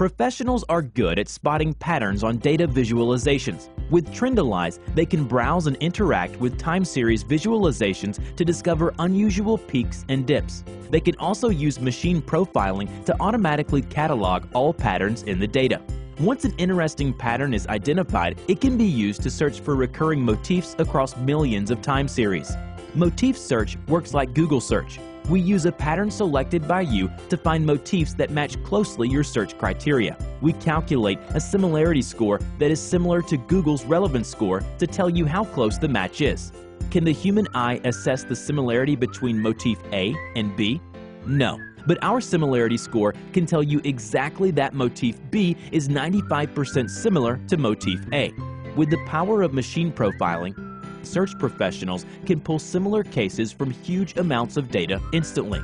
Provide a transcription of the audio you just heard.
Professionals are good at spotting patterns on data visualizations. With Trendalyze, they can browse and interact with time series visualizations to discover unusual peaks and dips. They can also use machine profiling to automatically catalog all patterns in the data. Once an interesting pattern is identified, it can be used to search for recurring motifs across millions of time series. Motif search works like Google search. We use a pattern selected by you to find motifs that match closely your search criteria. We calculate a similarity score that is similar to Google's relevance score to tell you how close the match is. Can the human eye assess the similarity between motif A and B? No. But our similarity score can tell you exactly that motif B is 95% similar to motif A. With the power of machine profiling, search professionals can pull similar cases from huge amounts of data instantly.